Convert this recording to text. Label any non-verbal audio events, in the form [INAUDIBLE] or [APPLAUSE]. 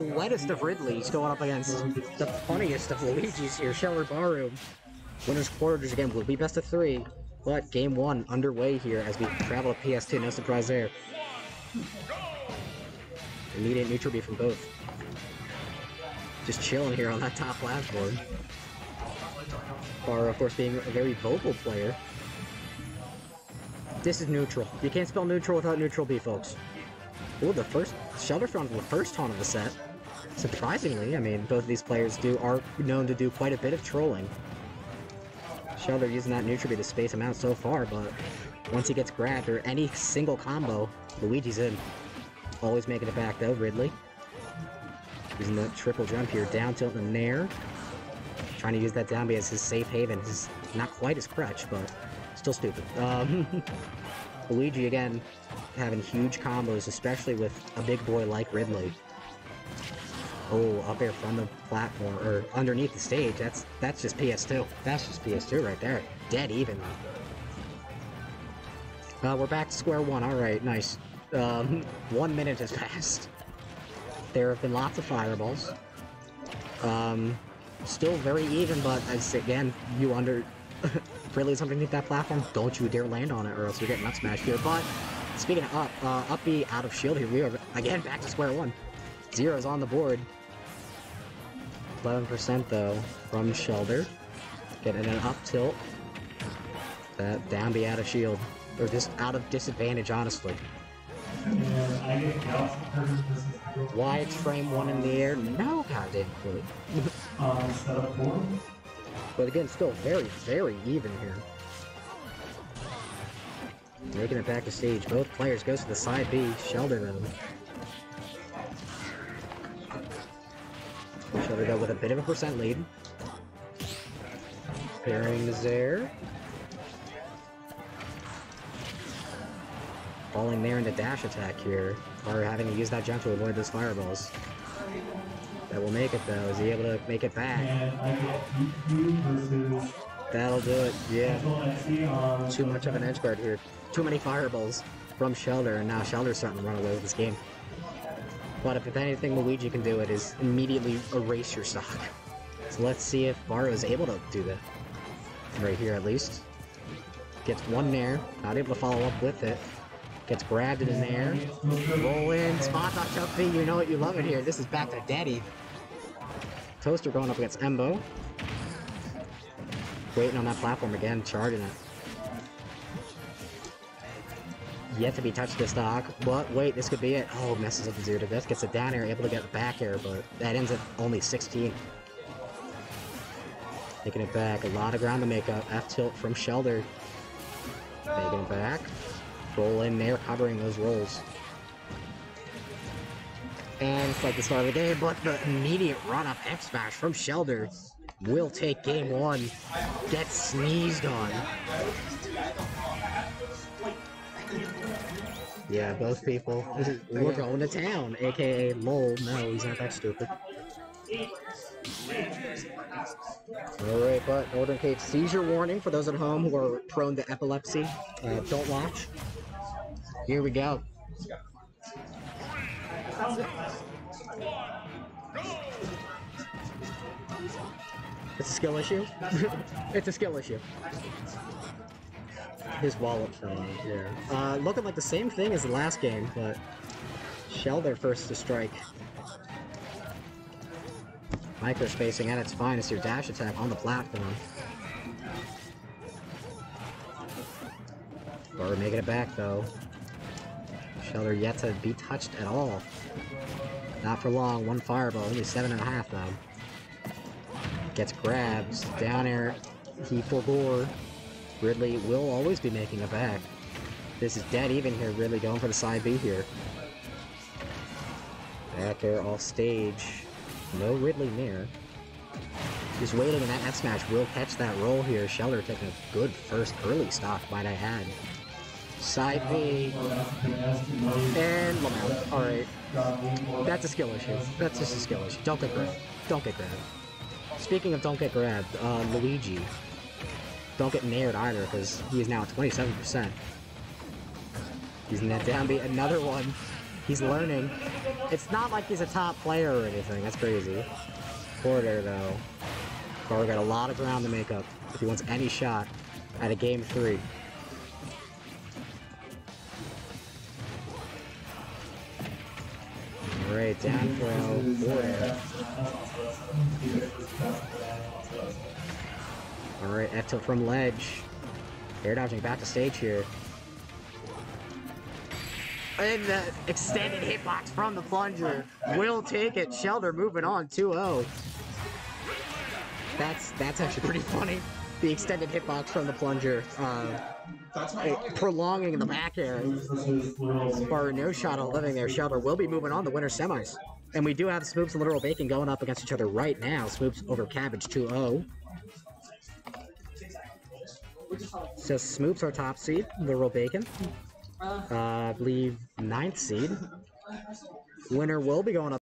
wettest of Ridleys going up against the funniest of Luigi's here, Shellder Baru. Winners quarters again will be best of three, but game one underway here as we travel to PS2, no surprise there. Immediate neutral B from both. Just chilling here on that top platform. Baru, of course, being a very vocal player. This is neutral. You can't spell neutral without neutral B, folks. Ooh, the first Shellder found the first taunt of the set. Surprisingly, I mean, both of these players do are known to do quite a bit of trolling. Shellder using that neutral to space him out so far, but once he gets grabbed or any single combo, Luigi's in. Always making it back though, Ridley. Using the triple jump here, down tilt and nair. Trying to use that down B as his safe haven. His not quite his crutch, but still stupid. Um, [LAUGHS] Luigi again having huge combos, especially with a big boy like Ridley. Oh, up there from the platform, or underneath the stage, that's that's just PS2. That's just PS2 right there. Dead even. Uh, we're back to square one, alright, nice. Um, [LAUGHS] one minute has passed. There have been lots of fireballs. Um, still very even, but as again, you under... [LAUGHS] Ridley's underneath that platform, don't you dare land on it, or else you get nut smashed here, but... Speaking of up, uh, up B out of shield here, we are, again, back to square one. Zero's on the board. 11% though from Shellder. Getting an up tilt. That down be out of shield. Or just out of disadvantage, honestly. Wide frame one in the air? No goddamn clue. [LAUGHS] but again, still very, very even here. Making it back to stage. Both players goes to the side B. Shellder though. Shellder go with a bit of a percent lead. Pairing is there. Falling there into dash attack here. Or having to use that jump to avoid those fireballs. That will make it though. Is he able to make it back? That'll do it, yeah. Too much of an edge guard here. Too many fireballs from Shellder, and now Shellder's starting to run away with this game. But if anything Luigi can do it is immediately erase your stock. So let's see if Baru is able to do that. Right here at least. Gets one nair, not able to follow up with it. Gets grabbed in the air. Roll in, spot up B, you know what, you love it here. This is back to Daddy. Toaster going up against Embo. Waiting on that platform again, charging it. Yet to be touched this stock, but wait, this could be it. Oh, messes up the to death, gets a down air, able to get back air, but that ends at only 16. Taking it back, a lot of ground to make up. F tilt from Shellder. Making it back. Roll in there, covering those rolls. And it's like the start of the game, but the immediate run-up F-Smash from Shellder will take game one. Gets sneezed on. Yeah, both people. [LAUGHS] We're going to town, aka lol. No, he's not that stupid. Alright, but Northern Cape seizure warning for those at home who are prone to epilepsy. Uh, don't watch. Here we go. It's a skill issue? [LAUGHS] it's a skill issue. His wallet fell out, yeah. Uh, looking like the same thing as the last game, but Shellder first to strike. Microspacing at its finest, your dash attack on the platform. Or making it back though. Shellder yet to be touched at all. Not for long, one fireball, only seven and a half though. Gets grabbed, down air, he forbore. Ridley will always be making a back. This is dead even here, Ridley going for the side B here. Back air off stage. No Ridley near. Just waiting and that F smash will catch that roll here. Shellder taking a good first early stock, might I add. Side B. And Lamau. Alright. That's a skill issue. That's just a skill issue. Don't get grabbed. Don't get grabbed. Speaking of don't get grabbed, uh, Luigi. Don't get nared either, because he is now at 27%. Using that down B. Another one. He's learning. It's not like he's a top player or anything. That's crazy. Porter, though. Porter got a lot of ground to make up if he wants any shot at a game three. Alright, down throw. Porter. Alright, F tilt from ledge. Air dodging back to stage here. And the extended hitbox from the plunger will take it. Shellder moving on 2-0. That's that's actually pretty funny. The extended hitbox from the plunger, uh, it- prolonging the back air. Bar no shot on living there, Shellder will be moving on the winner semis. And we do have Smoops and Literal Bacon going up against each other right now. Smoops over Cabbage 2-0. So Smoops our top seed, Literal Bacon. Uh, I believe ninth seed. Winner will be going up.